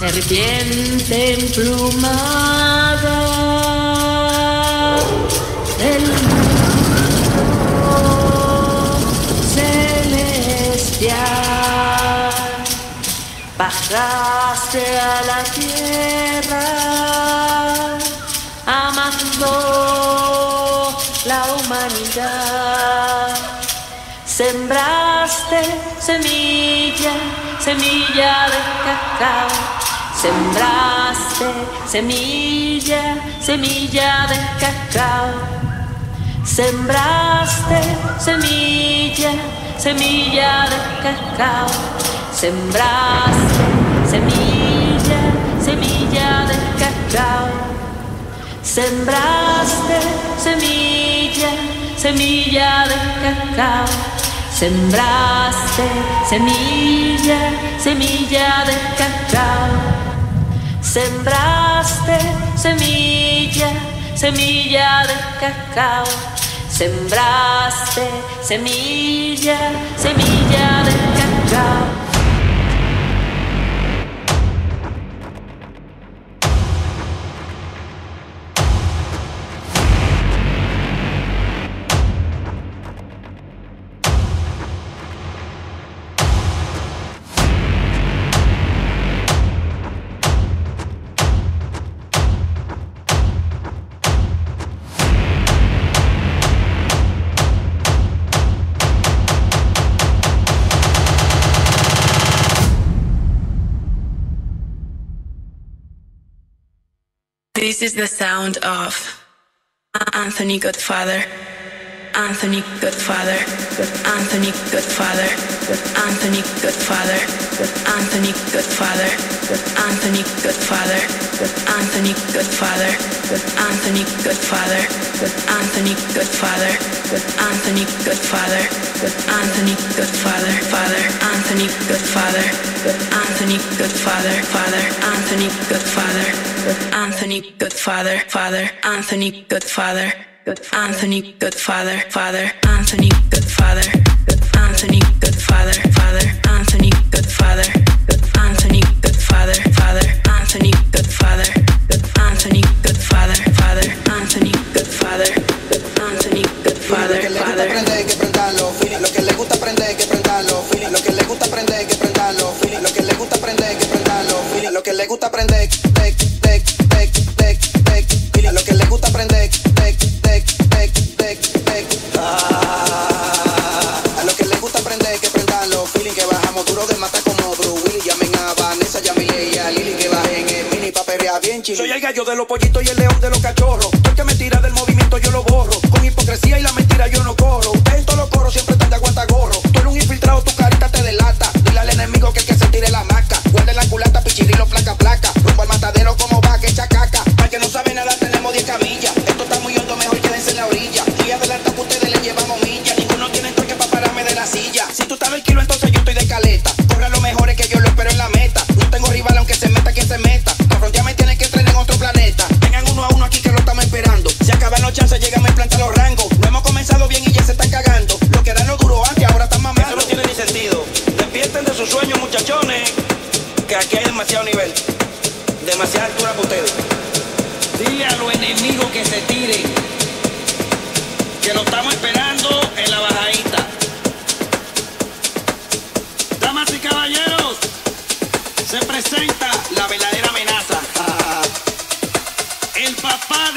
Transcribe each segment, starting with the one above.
serpiente emplumada Bajaste a la tierra amando la humanidad. Sembraste semilla, semilla de cacao Sembraste semilla, semilla de cacao. Sembraste semilla, semilla de cacao. Sembraste semilla, semilla de cacao. Sembraste semilla, semilla de cacao. Sembraste semilla, semilla de cacao. Sembraste semilla, semilla de cacao. Sembraste semilla, semilla de cacao. This is the sound of Anthony Godfather. Anthony Goodfather, Anthony Goodfather, Anthony Goodfather, Anthony Goodfather, Anthony Goodfather, Anthony Goodfather, Anthony Goodfather, Anthony Goodfather, Anthony Goodfather, Anthony Goodfather, Father, Anthony Goodfather, Anthony Goodfather, Father, Anthony Goodfather, Anthony Goodfather, Father, Anthony Goodfather good Anthony, good father, father, Anthony, good father, good Anthony, good father, father, Anthony, good father, good Anthony, good father, father, Anthony, good father, good Anthony, good father, father, Anthony, good father, good Anthony, good father, father. Soy el gallo de los pollitos y el león de los cachorros. El que me tira del movimiento yo lo borro.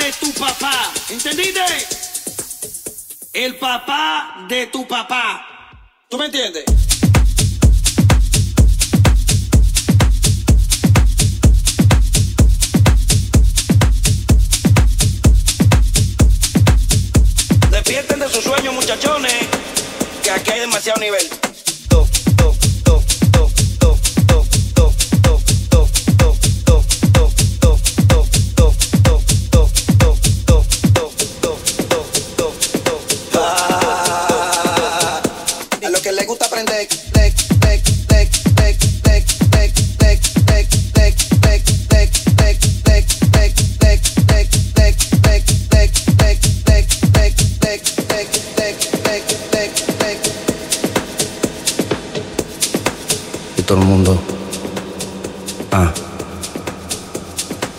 De tu papá. ¿Entendiste? El papá de tu papá. ¿Tú me entiendes? Despierten de sus sueños, muchachones, que aquí hay demasiado nivel. Todo el mundo. Ah.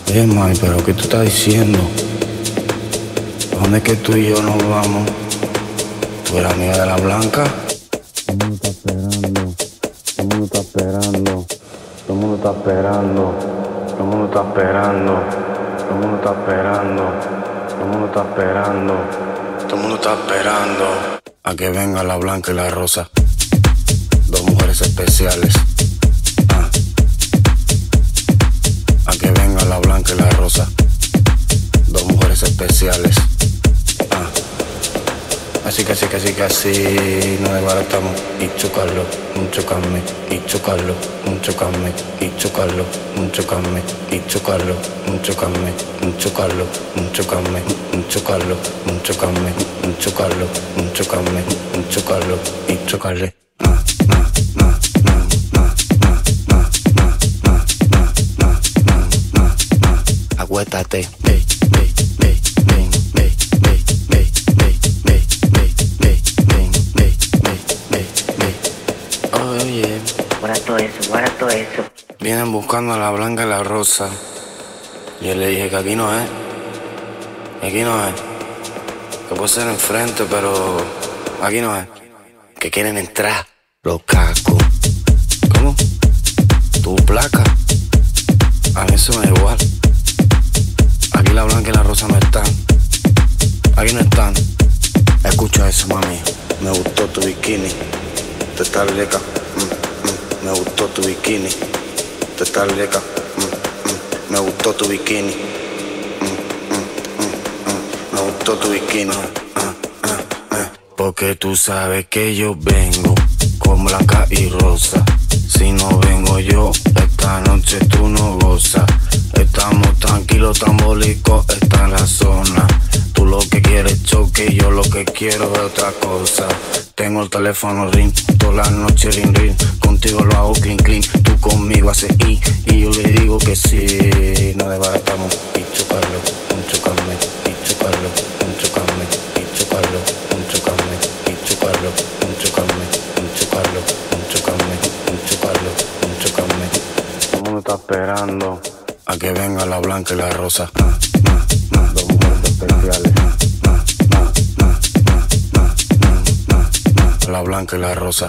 Oye, May, pero ¿qué tú estás diciendo? ¿Dónde es que tú y yo nos vamos? ¿Tú eres amiga de la Blanca? Todo el mundo está esperando. Todo el mundo está esperando. Todo el mundo está esperando. Todo el mundo está esperando. Todo el mundo está esperando. Todo el mundo está esperando. Todo el mundo está esperando. A que venga la Blanca y la Rosa. Dos mujeres especiales. Ah. Así que así que así que así nos desbaratamos y chocarlo, un chocarme, y chocarlo, un chocarme, y chocarlo, un chocarme, y chocarlo, un chocarme, un chocarlo, un chocarme, un chocarlo, un chocarme, un chocarlo, un chocarme, un chocarlo, y chocarle. Eso, guarda todo eso. vienen buscando a la blanca y la rosa. Yo le dije que aquí no es. Aquí no es. Que puede ser enfrente, pero aquí no es. Que quieren entrar los cacos. ¿Cómo? Tu placa. A mí eso me da igual. Aquí la blanca y la rosa no están. Aquí no están. Escucha eso, mami. Me gustó tu bikini. Tú estás leca. Me gustó tu bikini. Tú estás leca. Mm, mm. Me gustó tu bikini. Mm. Me gustó tu bikini. Ah, ah, ah. Porque tú sabes que yo vengo con blanca y rosa. Si no vengo yo, esta noche tú no gozas. Estamos tranquilos, tambólicos, está en la zona. Tú lo que quieres choque, yo lo que quiero es otra cosa. Tengo el teléfono ring, toda la noche ring ring. Contigo lo hago clean clean, tú conmigo haces i y yo le digo que sí. No desbaratamos y chocarlo, un chocarme, y chocarlo, un chocarme, y chocarlo, un chocarme, y chocarlo, un chocarme, un chocarlo, un chocarme, un chocarlo, un chocarme. Todo el mundo está esperando a que venga la blanca y la rosa. La blanca y la rosa.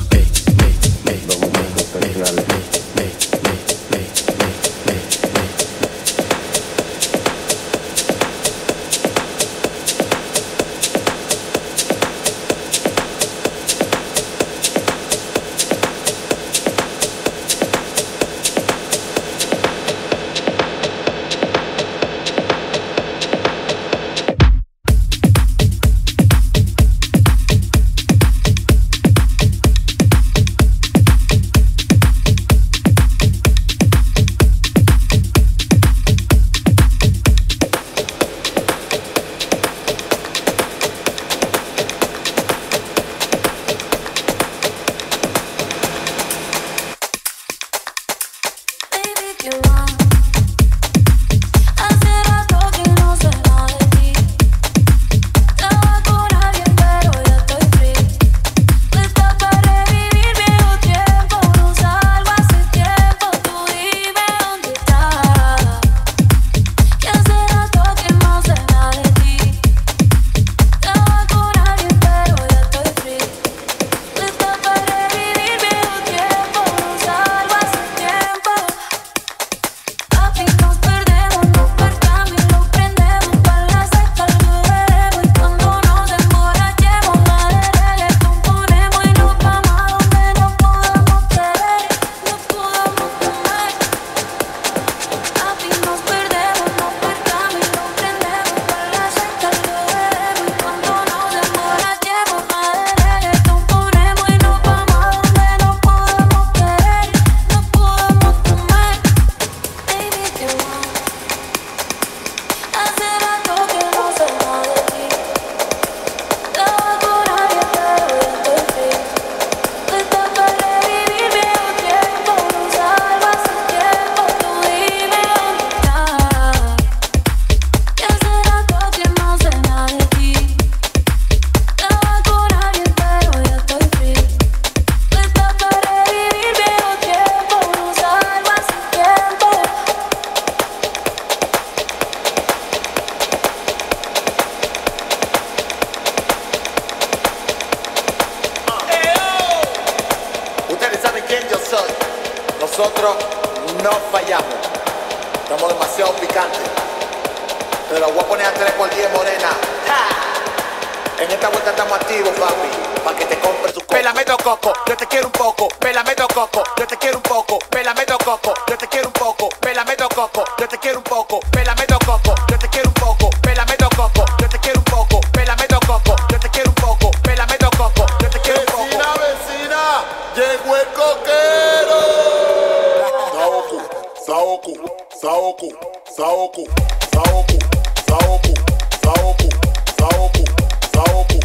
demasiado picante. Pero la voy a poner a 3 por 10 morena. En esta vuelta estamos activos, papi. Para que te compres tu coco. Me la coco, yo te quiero un poco. Me la coco, yo te quiero un poco. Me la coco, yo te quiero un poco. Me la coco, yo te quiero un poco. Me la coco, yo te quiero un poco. Me la coco, yo te quiero un poco. Me la coco, yo te quiero un poco. Me la coco, yo te quiero un poco. Vecina, vecina, llegó el coquero. Saoku, Saoku. saoko saoko saoko saoko saoko saoko saoko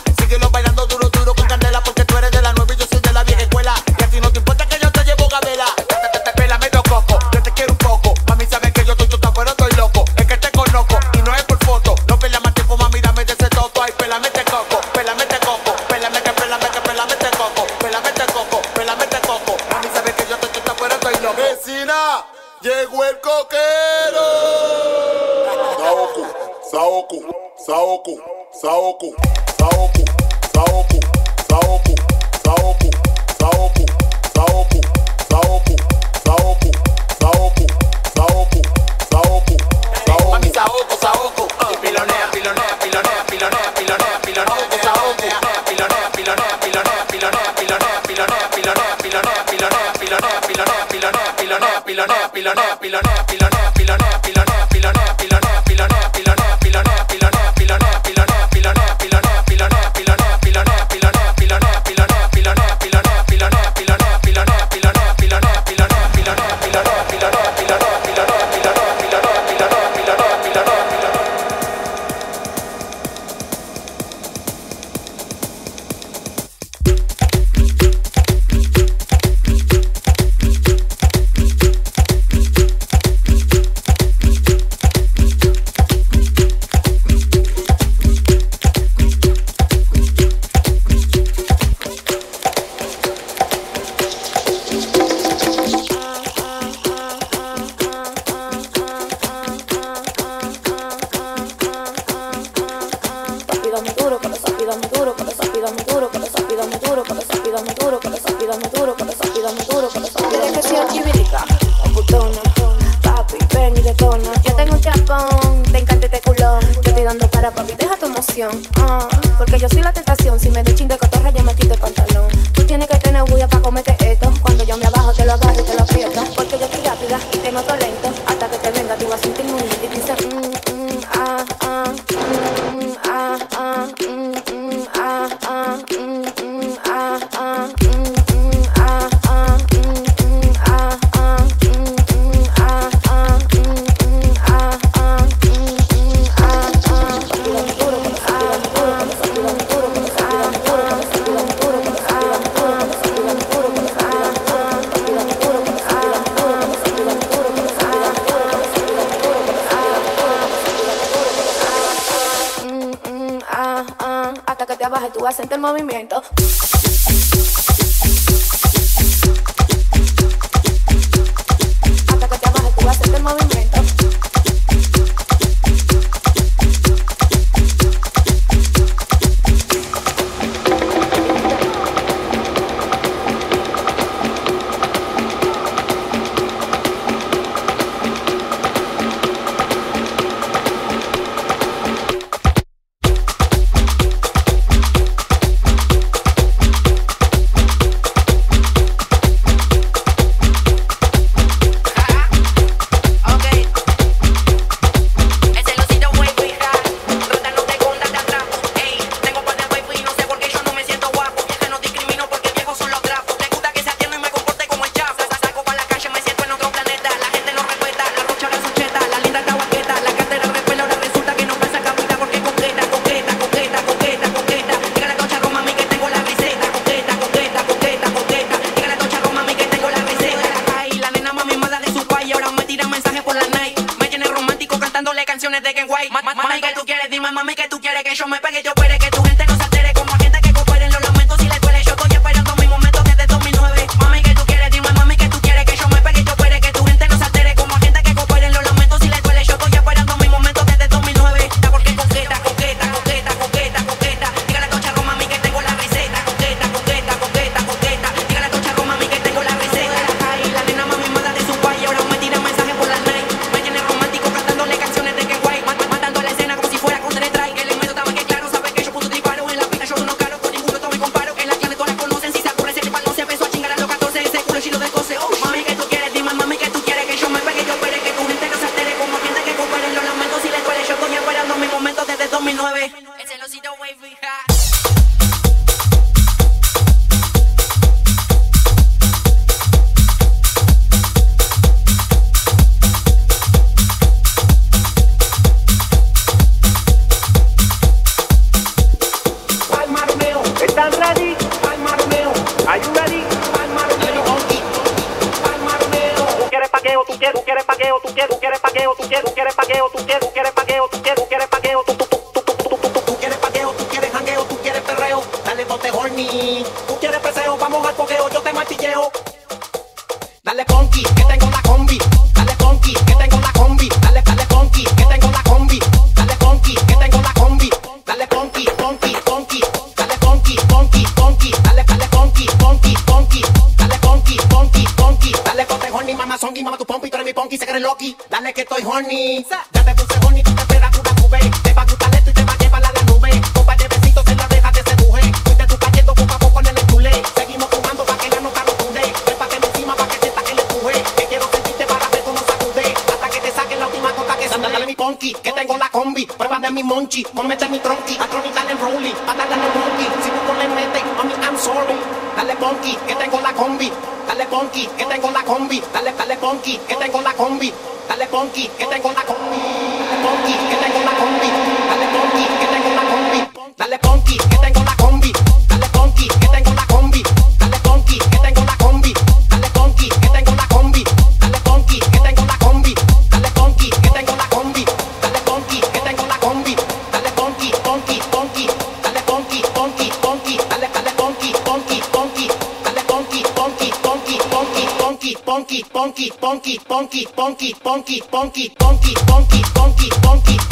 papi, deja tu emoción. Ah, porque yo soy la tentación. Si me de chin de cotorra, yo me quito el pantalón. Ah, ah. Hasta que te abajes tú vas a sentir el movimiento. Hasta que te abajes tú vas a sentir el movimiento. Gucci, mi a dale rolly, a darle bonky, si tú le metes, a mí I'm sorry, dale que tengo la combi, dale bonky, que tengo la combi, dale, dale bonky, que tengo la combi, dale bonky, que tengo la combi. funky, funky, funky, funky, funky, funky, funky, funky.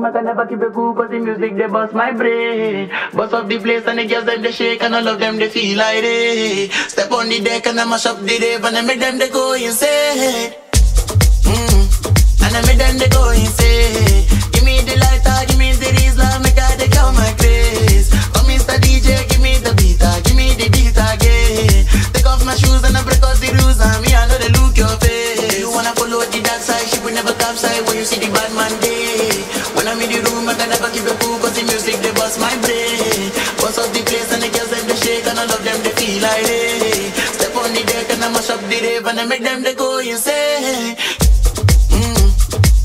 room, I can never keep it cool Cause the music, they bust my brain. Bust up the place and the girls, them they shake And all of them, they feel like they. Step on the deck and I mash up the rave And I make them, they go insane. Mm. And I make them, they go insane. Give me the light, lighter, give me the reason ah, Make I take out my grace Come, Mr. DJ, give me the beat, beater Give me the beat again. Take off my shoes and I break off the rules And me, I know they look your face. You wanna follow the dark side, ship will never capsize When you see the bad man day I'm the room, I never keep it cool cause the music they bust my brain. Bust up the place and the girls them they shake and all of them they feel like hey. Step on the deck and I mash up the rave and I make them they go insane. Mm.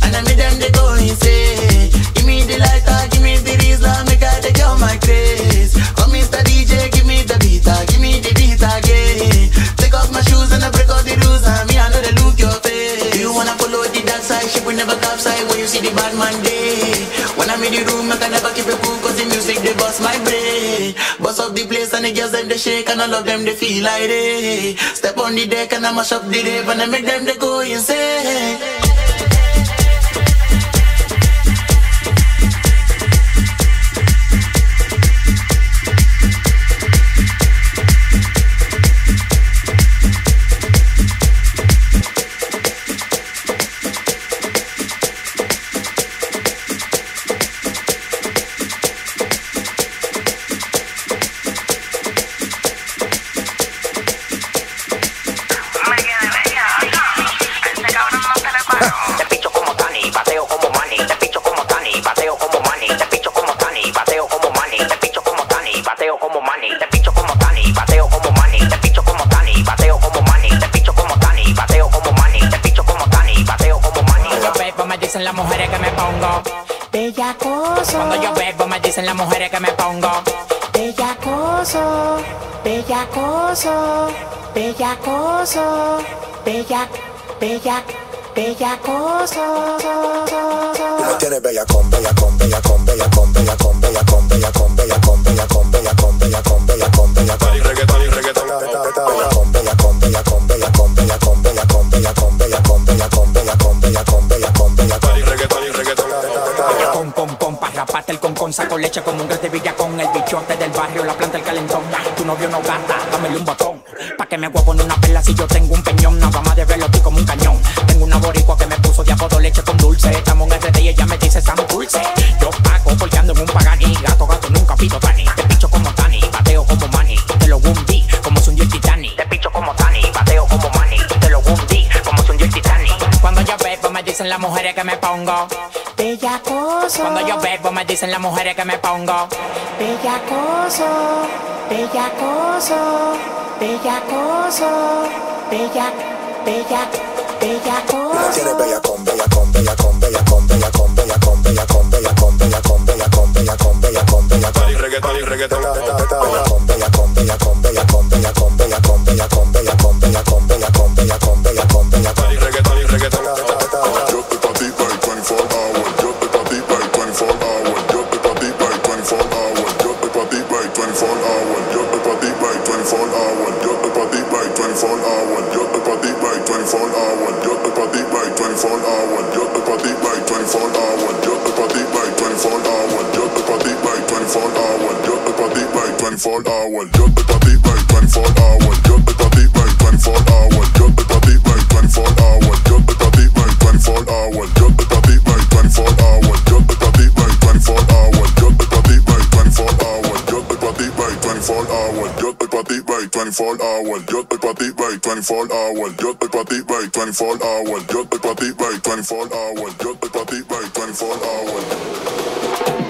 And I make them they go insane. Give me the lighter, give me the reason, make I take out my grace. Oh Mr. DJ, give me the beat, ah, give me the beat again. Take off my shoes and I break out the rules, and me I know they look your face. You wanna follow ship will never capsize when you see the bad man day. When I'm in the room, I can never keep it cool cause the music they bust my brain. Bust up the place and the girls them they shake and all of them they feel like they. Step on the deck and I mash up the rave and I make them they go insane. Las mujeres que me pongo Bellacoso, Cuando yo bebo me dicen las mujeres que me pongo bellacoso, bellacoso, bellacoso, bella, bella, bellacoso. Tú me tienes bella con, bella con, bella con, bella con, bella con, bella con, bella con, bella con, bella con, bella con, bella con, bella con, bella con, y reggaetón, bella con, bella con, con, pa' raparte el con, con saco leche como un de villa con el bichote del barrio, la planta el calentón. Tu novio no gasta, dámele un botón. Pa' que me huevo en una perla si yo tengo un peñón. Nada más de verlo estoy como un cañón. Tengo una boricua que me puso de apodo leche con dulce. Estamos en RD y ella me dice Sam Dulce. Yo pago porque ando en un pagani. Gato, gato, nunca pido Tani. Te picho como Tani, bateo como Manny. Te lo hundí como si un el Titanic. Te picho como Tani, bateo como Manny. Te lo hundí como si un el Titanic. Cuando yo bebo me dicen las mujeres que me pongo. Bellacoso, Cuando yo bebo me dicen las mujeres que me pongo. bellacoso, bellacoso, bellacoso, bella, bella, bellacoso. bella con, bella con, bella con, bella con, bella con, bella con, bella con, bella con, bella con, bella con, bella con, bella con, bella con, reggaetón y bella con, bella con, bella con, bella con, bella con, bella con, bella con, bella con, bella con, bella con, bella 24 hours, just the body by 24 hours, just the body by 24 hours. Yo estoy pa' ti, pa' 24 hours. Yo estoy pa' ti, pa' 24 hours. Yo estoy pa' ti, pa' 24 hours. Yo estoy pa' ti, pa' 24 hours. Yo estoy pa' ti, pa' 24 hours.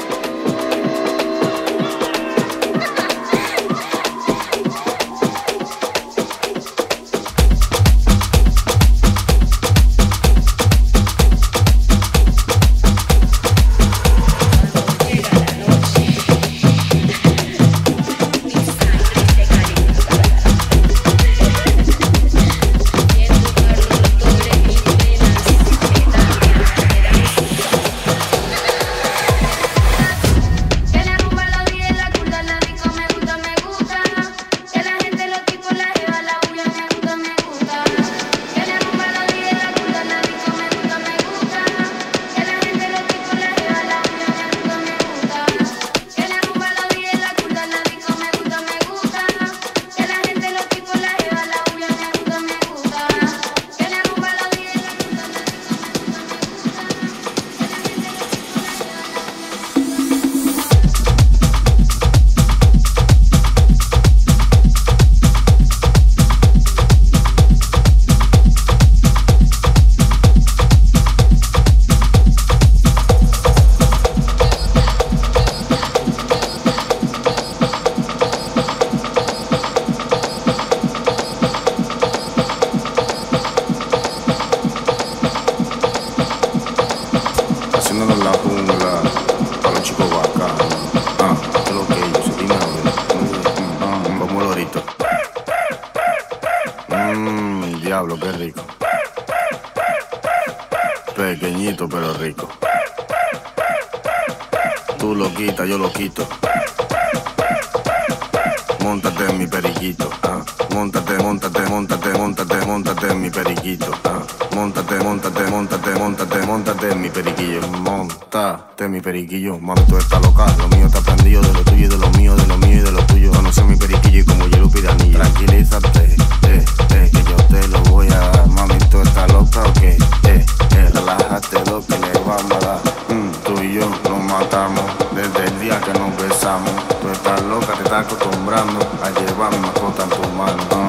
Móntate en mi periquito, ah. Móntate, móntate, móntate, móntate, móntate en mi periquillo. Móntate en mi periquillo. Mami, tú estás loca. Lo mío está prendido de lo tuyo y de lo mío, de lo mío y de lo tuyo. Conoce mi periquillo y como hielo piranillo. Tranquilízate, eh, eh, que yo te lo voy a dar. Mami, tú estás loca o qué? Eh, eh, relájate lo que le vamos a dar. Mm, tú y yo nos matamos desde el día que nos besamos. Tú estás loca, te estás acostumbrando a llevar mi mascota en tu mano.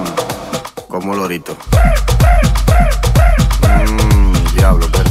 Como lorito. Mmm, diablo, pero